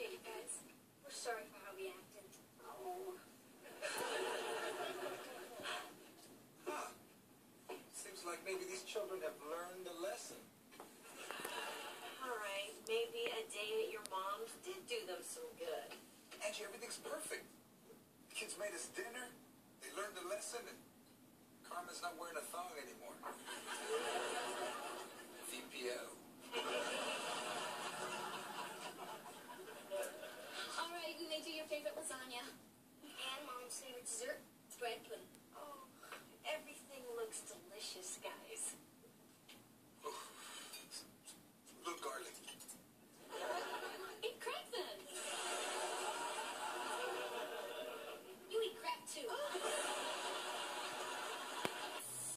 appreciate you guys. We're sorry for how we acted. Oh. huh. Seems like maybe these children have learned a lesson. All right, maybe a day at your mom's did do them some good. Angie, everything's perfect. The kids made us dinner, they learned a lesson, and Carmen's not wearing a thong anymore. Favorite lasagna. And mom's favorite dessert, bread pudding.